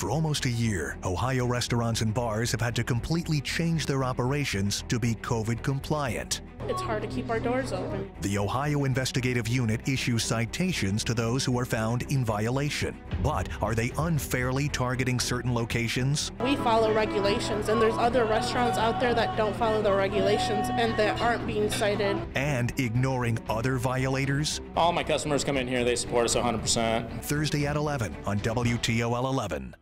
For almost a year, Ohio restaurants and bars have had to completely change their operations to be COVID compliant. It's hard to keep our doors open. The Ohio Investigative Unit issues citations to those who are found in violation. But are they unfairly targeting certain locations? We follow regulations, and there's other restaurants out there that don't follow the regulations and that aren't being cited. And ignoring other violators? All my customers come in here, they support us 100%. Thursday at 11 on WTOL 11.